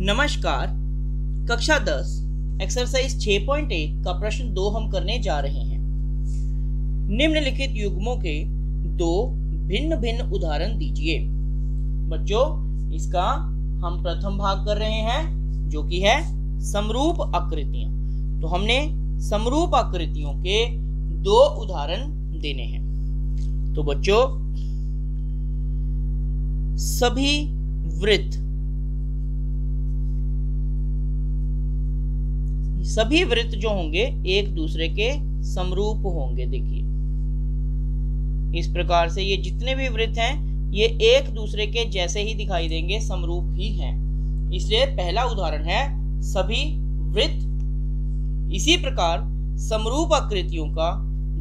नमस्कार, कक्षा 10 एक्सरसाइज 6.1 का प्रश्न दो हम करने जा रहे हैं। निम्नलिखित युग्मों के दो भिन्न भिन्न उदाहरण दीजिए। बच्चों, इसका हम प्रथम भाग कर रहे हैं, जो कि है समरूप आकृतियाँ। तो हमने समरूप आकृतियों के दो उदाहरण देने हैं। तो बच्चों, सभी वृत्त सभी वृत्त जो होंगे एक दूसरे के समरूप होंगे, देखिए। इस प्रकार से ये जितने भी वृत्त हैं, ये एक दूसरे के जैसे ही दिखाई देंगे, समरूप ही हैं। इसलिए पहला उदाहरण है, सभी वृत्त। इसी प्रकार समरूप आकृतियों का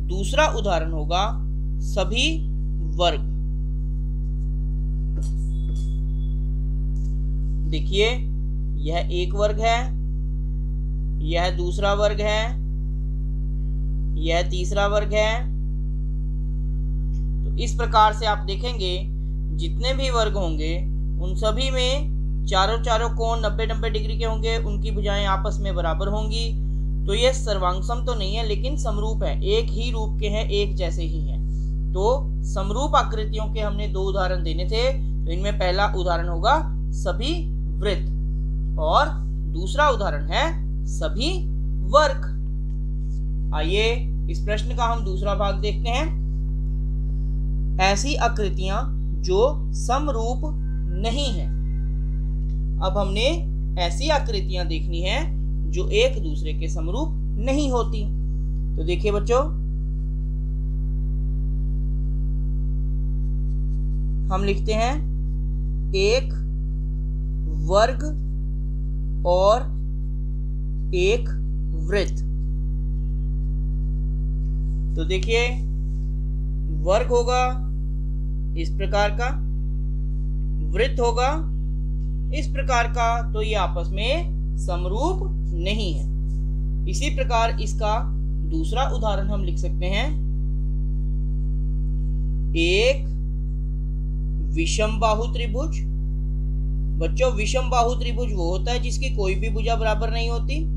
दूसरा उदाहरण होगा, सभी वर्ग। देखिए, यह एक वर्ग है यह दूसरा वर्ग है। यह तीसरा वर्ग है। तो इस प्रकार से आप देखेंगे, जितने भी वर्ग होंगे, उन सभी में चारों चारों कोण नब्बे नब्बे डिग्री के होंगे, उनकी भुजाएँ आपस में बराबर होंगी। तो ये सर्वांगसम तो नहीं है, लेकिन समरूप है। एक ही रूप के हैं, एक जैसे ही हैं। तो समरूप आकृतियों के हमने दो उदाहरण देने थे। तो इनमें पहला उदाहरण होगा सभी वृत्त। और दूसरा उदाहरण है सभी वर्ग। आइए, इस प्रश्न का हम दूसरा भाग देखते हैं। ऐसी आकृतियाँ जो समरूप नहीं है। अब हमने ऐसी आकृतियाँ देखनी है जो एक दूसरे के समरूप नहीं होती। तो देखिए बच्चों, हम लिखते हैं, एक वर्ग और एक वृत्त। तो देखिए, वर्ग होगा इस प्रकार का, वृत्त होगा इस प्रकार का तो ये आपस में समरूप नहीं है। इसी प्रकार इसका दूसरा उदाहरण हम लिख सकते हैं। एक विषम बाहु त्रिभुज। बच्चों, विषम बाहु त्रिभुज वो होता है जिसकी कोई भी भुजा बराबर नहीं होती।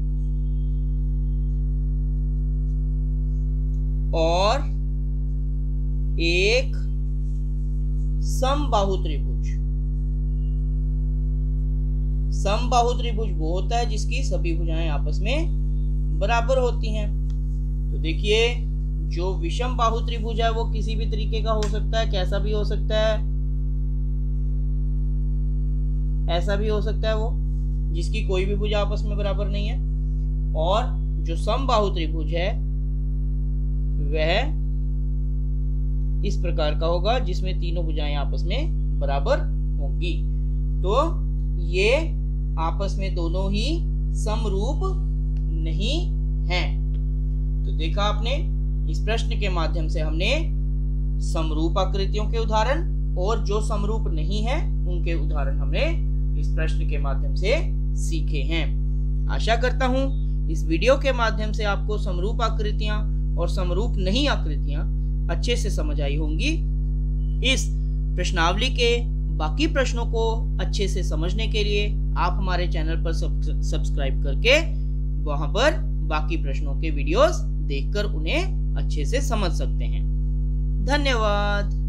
और एक समबाहु त्रिभुज। समबाहु त्रिभुज वो होता है जिसकी सभी भुजाएँ आपस में बराबर होती हैं। तो देखिए, जो विषम बाहु त्रिभुज है वो किसी भी तरीके का हो सकता है, कैसा भी हो सकता है। ऐसा भी हो सकता है वो, जिसकी कोई भी भुजा आपस में बराबर नहीं है। और जो समबाहु त्रिभुज है वह इस प्रकार का होगा जिसमें तीनों भुजाएँ आपस में बराबर होंगी। तो ये आपस में दोनों ही समरूप नहीं हैं। तो देखा आपने, इस प्रश्न के माध्यम से हमने समरूप आकृतियों के उदाहरण और जो समरूप नहीं है, उनके उदाहरण हमने इस प्रश्न के माध्यम से सीखे हैं। आशा करता हूँ, इस वीडियो के माध्यम से आपको समरूप आकृतियाँ और समरूप नहीं आकृतियाँ अच्छे से समझ आई होंगी। इस प्रश्नावली के बाकी प्रश्नों को अच्छे से समझने के लिए आप हमारे चैनल पर सब्सक्राइब करके वहाँ पर बाकी प्रश्नों के वीडियोस देखकर उन्हें अच्छे से समझ सकते हैं। धन्यवाद।